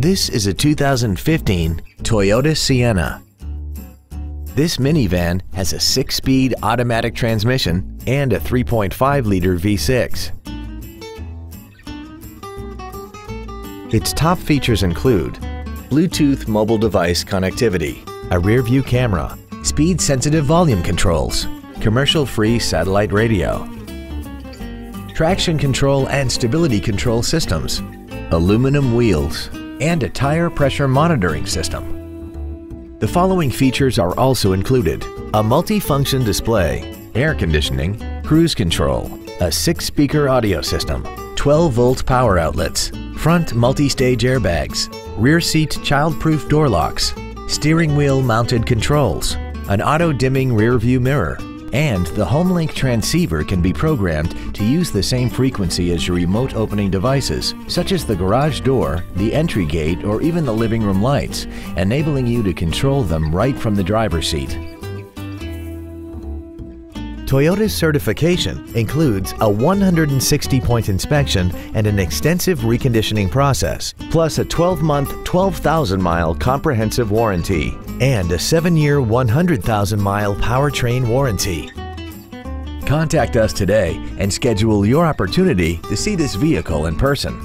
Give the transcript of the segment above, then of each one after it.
This is a 2015 Toyota Sienna. This minivan has a six-speed automatic transmission and a 3.5-liter V6. Its top features include Bluetooth mobile device connectivity, a rear-view camera, speed-sensitive volume controls, commercial-free satellite radio, traction control and stability control systems, aluminum wheels, and a tire pressure monitoring system. The following features are also included. A multi-function display, air conditioning, cruise control, a six-speaker audio system, 12-volt power outlets, front multi-stage airbags, rear seat child-proof door locks, steering wheel mounted controls, an auto-dimming rear view mirror, and the HomeLink transceiver can be programmed to use the same frequency as your remote opening devices, such as the garage door, the entry gate, or even the living room lights, enabling you to control them right from the driver's seat. Toyota's certification includes a 160-point inspection and an extensive reconditioning process, plus a 12-month, 12,000-mile comprehensive warranty and a 7-year, 100,000-mile powertrain warranty. Contact us today and schedule your opportunity to see this vehicle in person.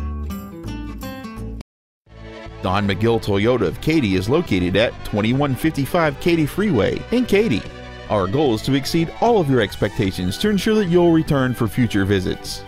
Don McGill Toyota of Katy is located at 2155 Katy Freeway in Katy. Our goal is to exceed all of your expectations to ensure that you'll return for future visits.